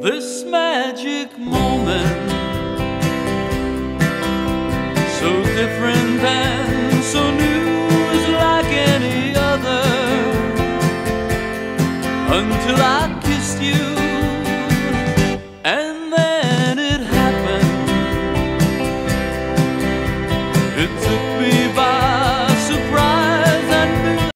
this magic moment. So different and so new is like any other. Until I kissed you and then it happened. It's